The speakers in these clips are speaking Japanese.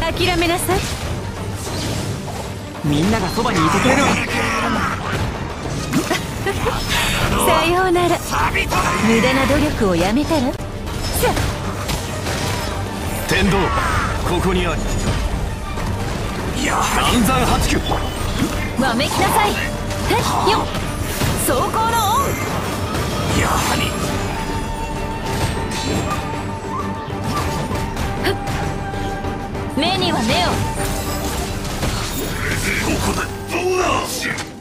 諦めなさい。みんながそばにいてくれる。さようなら。無駄な努力をやめたら？天道ここにあり。や暗算八九わめきなさい。っ。走行のオン。やはり。目には目を。ここだどうだ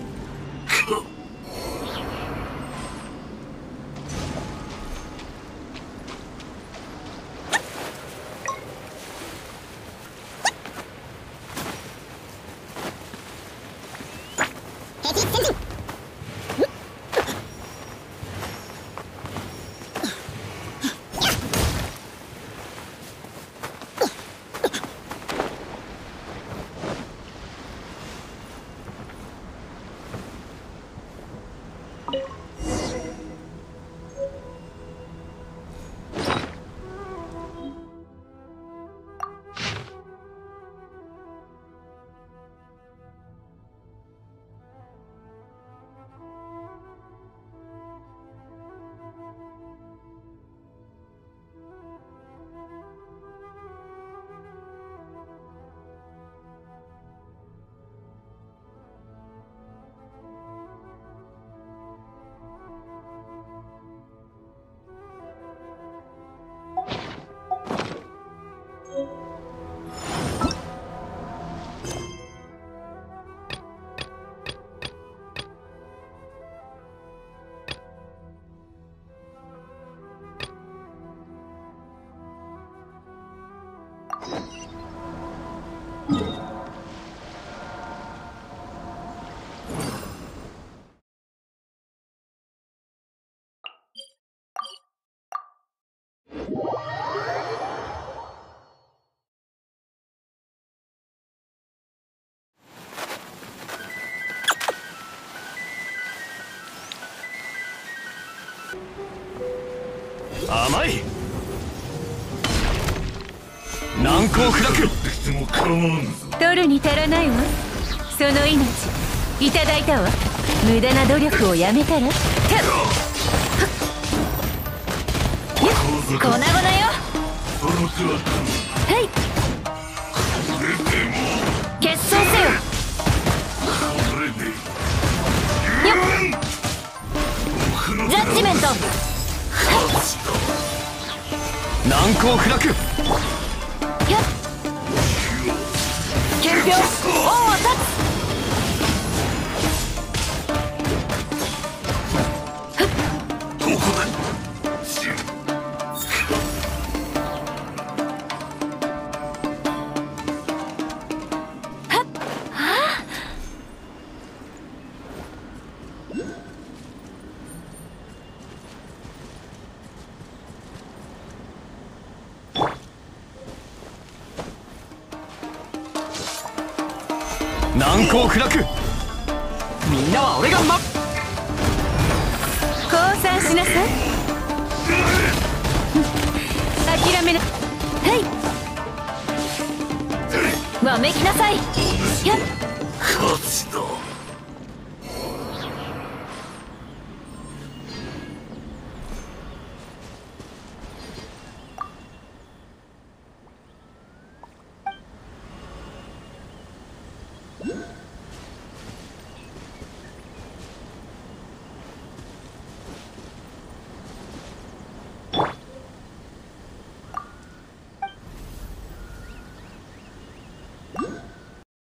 甘い。難攻不落。取るに足らないわ。その命。いただいたわ。無駄な努力をやめたら？粉々よ。はい。決闘せよ。よっ。ジャッジメント。難攻不落。よっ。憲兵恩を断つ難攻不落。みんなは俺がま降参しなさい。諦めな。はい。わめきなさい。やっ。勝ちだ